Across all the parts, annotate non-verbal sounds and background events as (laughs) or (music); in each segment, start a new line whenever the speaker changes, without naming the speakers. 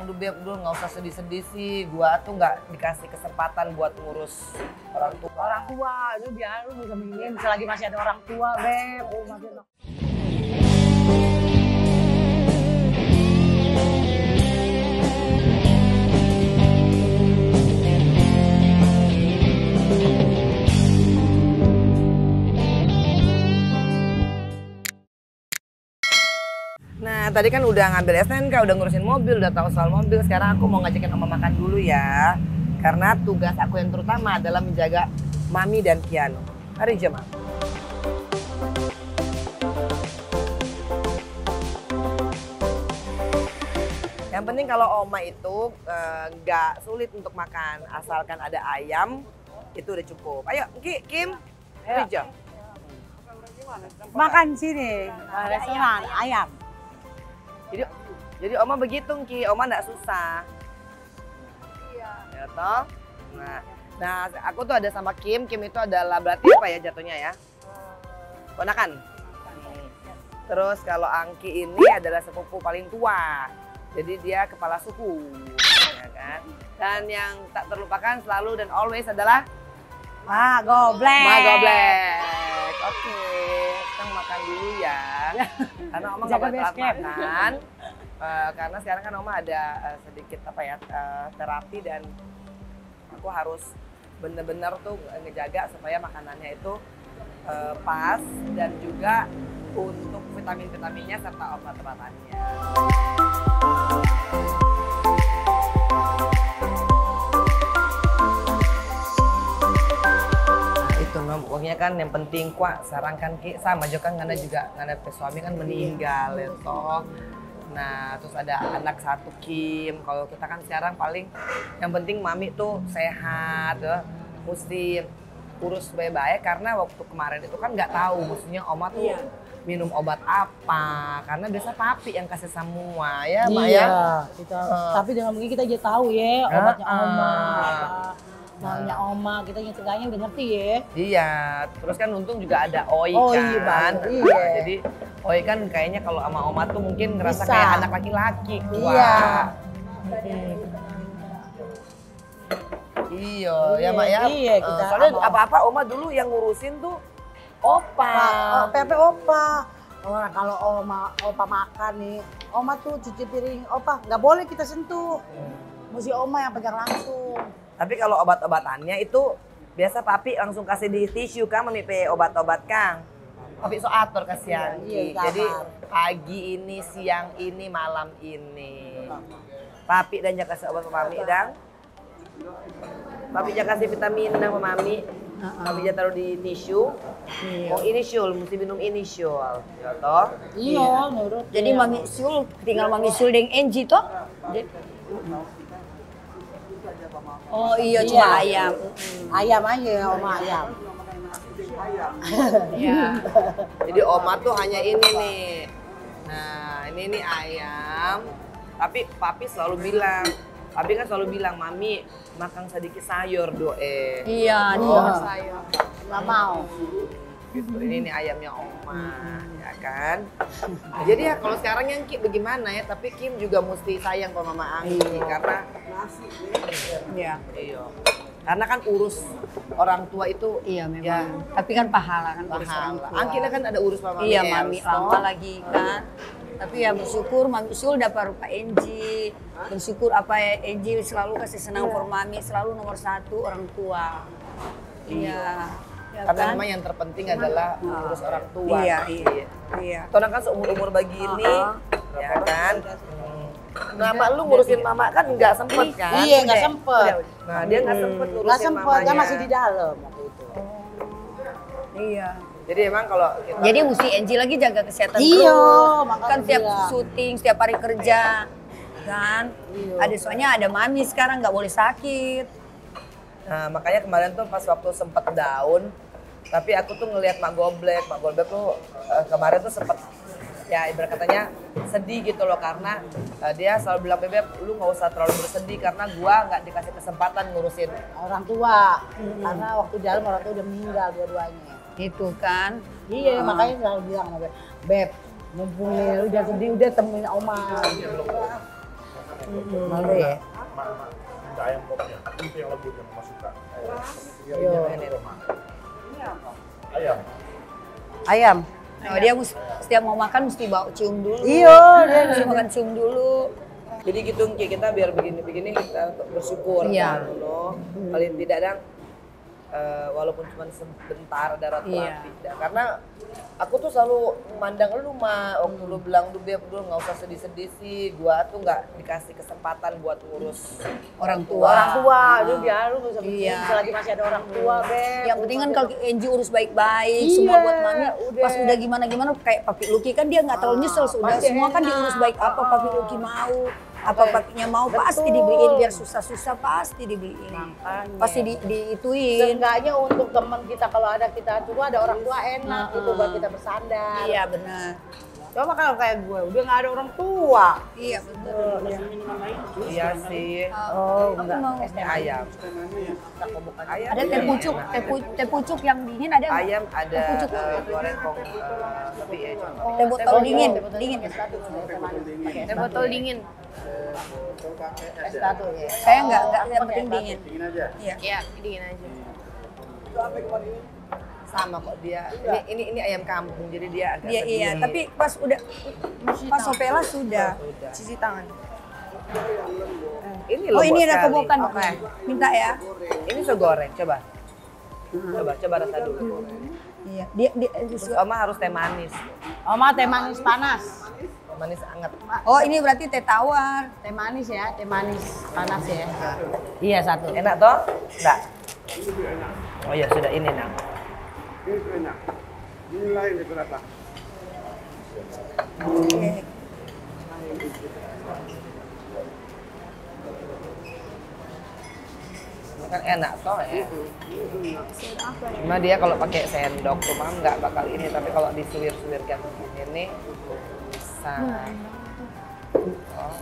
Beb, lu nggak usah sedih-sedih sih. Gua tuh nggak dikasih kesempatan buat ngurus orang tua.
Orang tua, itu biar lu bisa begini selagi masih ada orang tua, Beb. Lu masih
Nah, tadi kan udah ngambil SNK, udah ngurusin mobil, udah tahu soal mobil. Sekarang aku mau ngajakin Oma makan dulu ya. Karena tugas aku yang terutama adalah menjaga Mami dan Kiano. Mari Jema. Yang penting kalau Oma itu eh, nggak sulit untuk makan, asalkan ada ayam, itu udah cukup. Ayo, Ki, Kim, mari Jom.
Makan sini, restoran, ayam.
Jadi jadi Oma begitu Ki, Oma nggak susah. Iya. Ya toh? Nah, nah aku tuh ada sama Kim, Kim itu adalah berarti apa ya jatuhnya ya? Ponakan. Hmm. Terus kalau Angki ini adalah sepupu paling tua. Jadi dia kepala suku, ya kan? Dan yang tak terlupakan selalu dan always adalah
Ah, goblek.
Ma Goblek. Oke, makan dulu ya. (laughs) Karena Oma nggak boleh telat makan. Eh, karena sekarang kan Oma ada eh, sedikit apa ya eh, terapi dan aku harus bener-bener tuh ngejaga supaya makanannya itu eh, pas dan juga untuk vitamin-vitaminnya serta obat-obatannya. Kan yang penting kuat sarang kan ki sama juga kan karena juga karena suami kan meninggal ya toh. Nah terus ada anak satu Kim. Kalau kita kan sekarang paling yang penting mami tuh sehat ya. Mesti urus baik-baik karena waktu kemarin itu kan nggak tahu maksudnya oma tuh
Iya.
minum obat apa. Karena biasa papi yang kasih semua ya Mak
Iya,
ya.
kita,
Eh.
tapi dengan begini kita jadi tahu ya obatnya
Ah,
oma, apa maunya oma, kita yang seenggaknya udah ngerti ya.
Iya, terus kan untung juga ada Oi
Oi,
kan.
Bang, iya.
Nah, jadi Oi kan kayaknya kalau sama Oma tuh mungkin ngerasa
Bisa.
kayak anak laki-laki.
Iya.
Mm. Iya, ya Mak ya.
Iya,
Eh,
kita
soalnya apa-apa Oma dulu yang ngurusin tuh Opa.
Oh, Pepe opa. Oh, kalau oma opa makan nih, oma tuh cuci piring opa nggak boleh kita sentuh. Mesti oma yang pegang langsung.
Tapi kalau obat-obatannya itu biasa papi langsung kasih di tisu kan mami pe obat-obat kang. Papi so atur kasihan.
Iya, iya.
Jadi pagi ini, siang ini, malam ini. Papi dan jaga kasih obat ke mami dan Papi jaga kasih vitamin dan mami. Papi jangan taruh di tisu. Mau initial, mesti minum initial. Ya toh?
Iya, nurut.
Jadi
Iya.
Mami Sul, tinggal Mami Sul dengan Enji toh? Jadi- Oh iya, cuma
Iya.
ayam.
ayam aja oma ayam.
Iya.
Jadi oma tuh hanya ini nih. Nah, ini nih ayam. Tapi papi selalu bilang, papi kan selalu bilang, mami makan sedikit sayur doe.
Iya, nih
Oh.
saya.
Nggak mau.
Gitu. Ini nih ayamnya oma, ya kan? Nah, jadi ya kalau sekarang yang Ki bagaimana ya? Tapi Kim juga mesti sayang sama Mama Anggi karena
Iya.
iya. Karena kan urus orang tua itu
Iya memang.
Ya.
Tapi kan pahala kan urus orang
pahala.
tua.
Angki kan ada urus sama
Iya,
Mami
Mami lama lagi kan. Tapi ya bersyukur Mami Sul dapat rupa Enji. Bersyukur apa ya Enji selalu kasih senang for Mami, selalu nomor satu orang tua. Iya. Ya
Karena
kan?
memang yang terpenting adalah urus orang tua.
Iya, iya. Iya.
Karena kan seumur-umur begini,
Uh-uh.
ya kan. Hmm. Nama lu ngurusin mama kan nggak sempet kan?
Iya, nggak sempet.
Nah dia nggak sempet ngurusin
Nggak sempet,
mamanya.
dia masih di dalam waktu itu.
Iya.
Jadi emang kalau kita
Jadi mesti Enji lagi jaga kesehatan
Iya,
Kan tiap
bilang.
syuting, setiap hari kerja. Kan?
Iya.
Ada soalnya ada mami sekarang nggak boleh sakit.
Nah, makanya kemarin tuh pas waktu sempet down, tapi aku tuh ngelihat Mak Goblek, Mak Goblek tuh eh, kemarin tuh sempet ya ibarat katanya sedih gitu loh karena eh, dia selalu bilang bebek lu nggak usah terlalu bersedih karena gua nggak dikasih kesempatan ngurusin
Orang tua, karena waktu dalam orang tua udah meninggal dua-duanya.
Gitu kan?
Iya, makanya selalu bilang sama Beb, Beb, mumpung nih, udah sedih, udah temuin oma. Malu ya.
Mak, mak, minta ayam popnya. Itu yang lembut yang mama suka. Iya. Ayam.
Ayam.
Oh, dia setiap mau makan mesti bawa cium dulu.
Iyo, dia
Mesti makan cium dulu.
Jadi gitu Ki, kita biar begini-begini kita untuk bersyukur
Iya.
kan, loh. Paling tidak dang eh, walaupun cuma sebentar
Iya.
api. Dah. Karena aku tuh selalu memandang lu mah waktu lu bilang lu biar dulu nggak usah sedih-sedih sih. Gua tuh nggak dikasih kesempatan buat ngurus
Orang tua.
orang tua, lu biar lu bisa
Iya.
selagi masih ada orang tua, Beb.
Yang penting kan kalau Enji urus baik-baik, semua
Iya,
buat mami.
udah.
Pas udah gimana-gimana kayak Papi Luki kan dia nggak terlalu nyesel sudah semua kan diurus baik apa Papi Luki mau, apa papinya mau pasti
Betul.
dibeliin biar susah-susah pasti dibeliin.
Makanya.
Pasti di, diituin.
Seenggaknya untuk teman kita kalau ada kita tua ada orang tua enak gitu buat kita bersandar.
Iya benar.
Coba kalau kayak gue udah nggak ada orang tua.
Iya benar.
Iya sih.
Oh,
Aku
enggak.
mau
Ayam. Ayam.
ada teh
iya,
pucuk, teh, pu- teh pucuk yang dingin ada nggak?
Ayam ada
Teh pucuk.
eh, goreng kong eh, tapi ya cuma.
Teh botol dingin, dingin.
Teh botol dingin.
Es satu ya.
Saya nggak nggak yang penting dingin.
Dingin aja.
Iya.
Ya, dingin aja.
sama kok dia. Ini ini ini ayam kampung jadi dia agak
Iya iya, tapi pas udah pas Sopela sudah.
Cuci tangan.
Ini
Oh ini ada kobokan.
Oke.
Minta ya.
Ini so goreng, coba. Coba, coba rasa dulu.
Iya, dia dia dia-
Oma harus teh manis.
Oma teh manis panas.
Manis anget.
Oh ini berarti teh tawar.
Teh manis ya, teh manis panas ya. Iya satu.
Enak toh? Enggak. Oh ya sudah ini nak.
Ini enak. Ini berapa?
Oke.
Kan enak toh ya. Cuma dia kalau pakai sendok cuma nggak bakal ini, tapi kalau disuir-suir kayak begini bisa. Oh.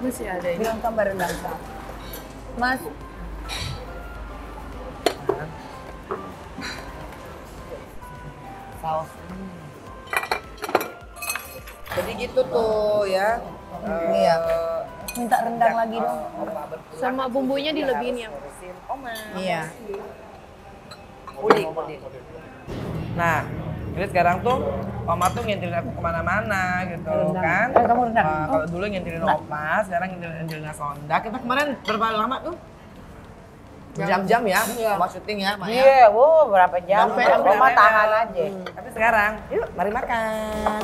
Masih ada ini.
Bilang tambah rendang. Mas,
saus. Jadi gitu tuh ya. Eh,
Iya. minta rendang lagi dong.
Sama bumbunya dilebihin ya.
Oma.
Iya.
Puding, puding. Nah, jadi sekarang tuh Oma tuh ngintilin aku ke mana-mana gitu
Rendang.
kan.
Eh, kamu rendang.
Eh, kalau dulu ngintilin Oma, sekarang ngintilin Angelina Sonda. Kita kemarin berapa lama tuh? Jam-jam ya, Oma syuting ya, Maya.
Iya, wow berapa jam?
Sampai
Oma tahan aja.
Tapi sekarang, yuk mari makan.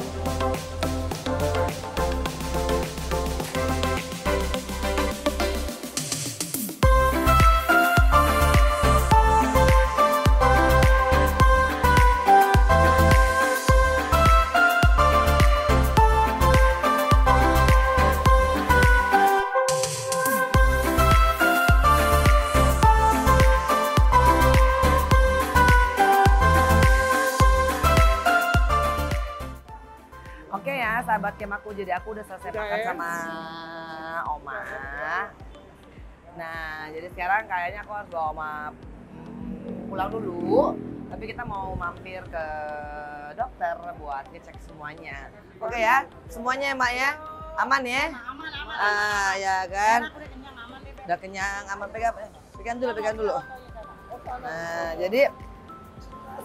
Oke ya, sahabat kem aku. Jadi aku udah selesai makan sama Oma. Nah, jadi sekarang kayaknya aku harus bawa Oma pulang dulu. Tapi kita mau mampir ke dokter buat ngecek semuanya. Oke ya, semuanya ya Mak ya? Aman ya?
Aman, aman.
Ah, ya kan?
Udah kenyang aman.
Udah kenyang, aman pegang. Pegang dulu, pegang dulu. Nah, jadi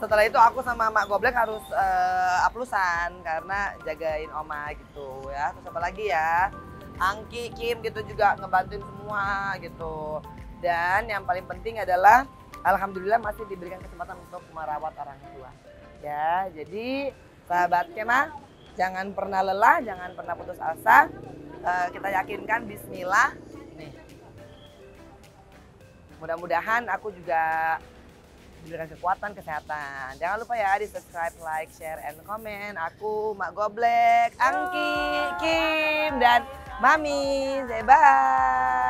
setelah itu aku sama Mak Goblek harus eh, aplusan karena jagain Oma gitu ya. Terus apa lagi ya? Angki, Kim gitu juga ngebantuin semua gitu. Dan yang paling penting adalah alhamdulillah masih diberikan kesempatan untuk merawat orang tua. Ya, jadi sahabat Kema jangan pernah lelah, jangan pernah putus asa. Eh, kita yakinkan bismillah. Nih. Mudah-mudahan aku juga diberikan kekuatan, kesehatan. Jangan lupa ya di subscribe, like, share, and comment. Aku Mak Goblek, Angki, Kim, dan Mami. Say bye.